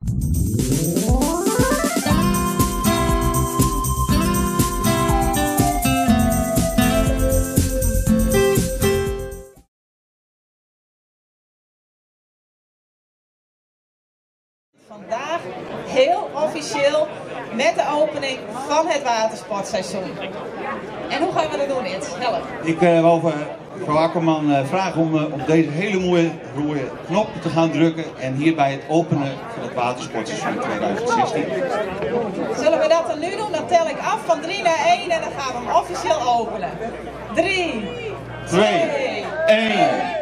Vandaag heel officieel met de opening van het watersportseizoen. En hoe gaan we dat doen, Ed? Help. Ik uh, wou uh, mevrouw Akkerman uh, vragen om op deze hele mooie rode knop te gaan drukken en hierbij het openen van het watersportseizoen 2016. Zullen we dat dan nu doen? Dan tel ik af van 3 naar 1 en dan gaan we hem officieel openen. 3, 2, 1.